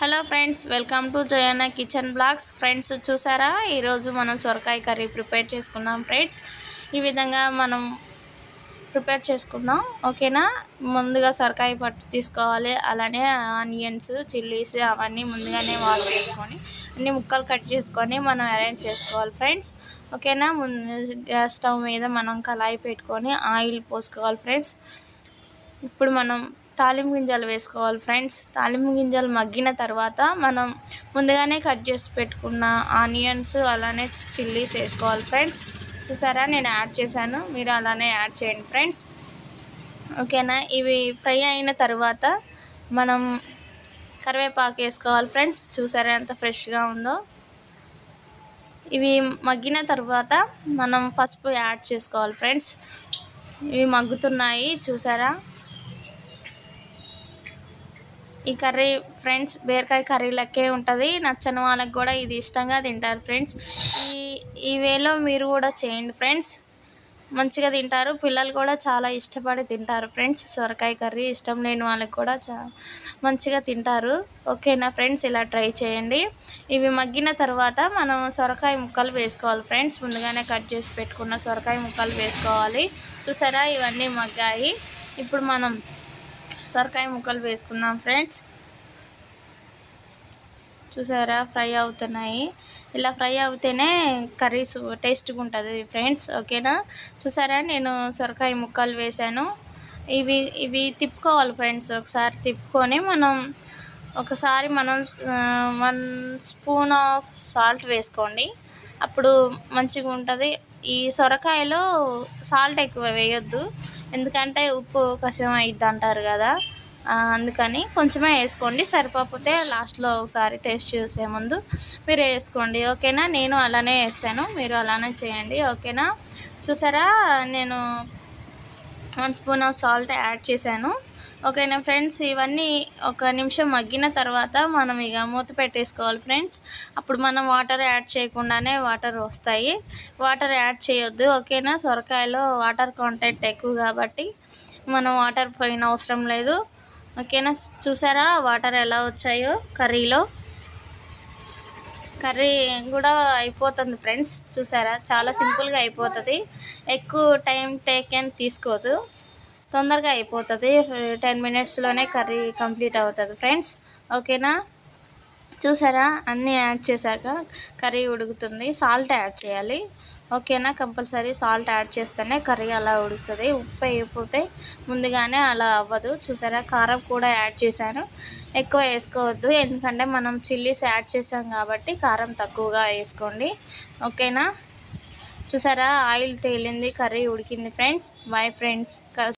Hello friends welcome to Jayana kitchen blogs. Friends చూసారా? ఈరోజు మనం సొరకాయ కర్రీ ప్రిపేర్ చేసుకుందాం ఫ్రెండ్స్. ఈ విధంగా మనం ప్రిపేర్ చేసుకుందాం ఓకేనా? ముందుగా సొరకాయ పట్టు తీసుకోవాలి. అలానే ఆనియన్స్ చిల్లీస్ అవన్నీ ముందుగానే వాష్ చేసుకొని అన్ని ముక్కలు కట్ చేసుకొని మనం అరేంజ్ చేసుకోవాలి ఫ్రెండ్స్. ఓకేనా? ముందు గ్యాస్ స్టవ్ మీద మనం కళాయి పెట్టుకొని ఆయిల్ పోసుకోవాలి ఫ్రెండ్స్. ఇప్పుడు మనం తాలింపు గింజలు వేసుకోవాలి ఫ్రెండ్స్. తాలింపు గింజలు మగ్గిన తర్వాత మనం ముందుగానే కట్ చేసి పెట్టుకున్న ఆనియన్స్ అలానే చిల్లీస్ వేసుకోవాలి ఫ్రెండ్స్. చూసారా? నేను యాడ్ చేశాను. మీరు అలానే యాడ్ చేయండి ఫ్రెండ్స్. ఓకేనా? ఇవి ఫ్రై అయిన తర్వాత మనం కరివేపాకు వేసుకోవాలి ఫ్రెండ్స్. చూసారా ఎంత ఫ్రెష్గా ఉందో? ఇవి మగ్గిన తర్వాత మనం పసుపు యాడ్ చేసుకోవాలి ఫ్రెండ్స్. ఇవి మగ్గుతున్నాయి. చూసారా? ఈ కర్రీ ఫ్రెండ్స్ బీరకాయ కర్రీ లెక్కే ఉంటుంది. నచ్చని వాళ్ళకి కూడా ఇది ఇష్టంగా తింటారు ఫ్రెండ్స్. ఈ ఈ వేలో మీరు కూడా చేయండి ఫ్రెండ్స్. మంచిగా తింటారు. పిల్లలు కూడా చాలా ఇష్టపడి తింటారు ఫ్రెండ్స్. సొరకాయ కర్రీ ఇష్టం లేని వాళ్ళకి కూడా చా మంచిగా తింటారు. ఓకేనా ఫ్రెండ్స్? ఇలా ట్రై చేయండి. ఇవి మగ్గిన తర్వాత మనం సొరకాయ ముక్కలు వేసుకోవాలి ఫ్రెండ్స్. ముందుగానే కట్ చేసి పెట్టుకున్న సొరకాయ ముక్కలు వేసుకోవాలి. చూసారా? ఇవన్నీ మగ్గాయి. ఇప్పుడు మనం సొరకాయ ముక్కలు వేసుకుందాం ఫ్రెండ్స్. చూసారా? ఫ్రై అవుతున్నాయి. ఇలా ఫ్రై అవుతేనే కర్రీస్ టేస్ట్గా ఉంటుంది ఫ్రెండ్స్. ఓకేనా? చూసారా? నేను సొరకాయ ముక్కలు వేసాను ఇవి ఇవి తిప్పుకోవాలి ఫ్రెండ్స్. ఒకసారి తిప్పుకొని మనం ఒకసారి మనం వన్ స్పూన్ ఆఫ్ సాల్ట్ వేసుకోండి. అప్పుడు మంచిగా ఉంటుంది. ఈ సొరకాయలో సాల్ట్ ఎక్కువ వేయొద్దు. ఎందుకంటే ఉప్పు కషం అయిద్ది అంటారు కదా అందుకని కొంచెమే వేసుకోండి. సరిపోతే లాస్ట్లో ఒకసారి టేస్ట్ చూసే ముందు మీరు వేసుకోండి. ఓకేనా? నేను అలానే వేస్తాను. మీరు అలానే చేయండి. ఓకేనా? చూసారా? నేను one spoon of salt add చేశాను. ఓకేనా ఫ్రెండ్స్? ఇవన్నీ ఒక నిమిషం మగ్గిన తర్వాత మనం ఇక మూత పెట్టేసుకోవాలి ఫ్రెండ్స్. అప్పుడు మనం వాటర్ యాడ్ చేయకుండానే వాటర్ వస్తాయి. వాటర్ యాడ్ చేయొద్దు ఓకేనా? సొరకాయలో వాటర్ కాంటెంట్ ఎక్కువ కాబట్టి మనం వాటర్ పోయిన అవసరం లేదు. ఓకేనా? చూసారా? వాటర్ ఎలా వచ్చాయో కర్రీలో. కర్రీ కూడా అయిపోతుంది ఫ్రెండ్స్ చూసారా? చాలా సింపుల్గా అయిపోతుంది. ఎక్కువ టైం టేక్ అని తీసుకోదు. తొందరగా అయిపోతుంది. టెన్ మినిట్స్లోనే కర్రీ కంప్లీట్ అవుతుంది ఫ్రెండ్స్. ఓకేనా? చూసారా? అన్నీ యాడ్ చేశాక కర్రీ ఉడుకుతుంది. సాల్ట్ యాడ్ చేయాలి. ఓకేనా? కంపల్సరీ సాల్ట్ యాడ్ చేస్తేనే కర్రీ అలా ఉడుకుతుంది. ఉప్పు అయిపోతే ముందుగానే అలా అవ్వదు. చూసారా? కారం కూడా యాడ్ చేశాను. ఎక్కువ వేసుకోవద్దు. ఎందుకంటే మనం చిల్లీస్ యాడ్ చేసాం కాబట్టి కారం తక్కువగా వేసుకోండి. ఓకేనా? చూసారా? ఆయిల్ తేలింది కర్రీ ఉడికింది ఫ్రెండ్స్. Bye friends.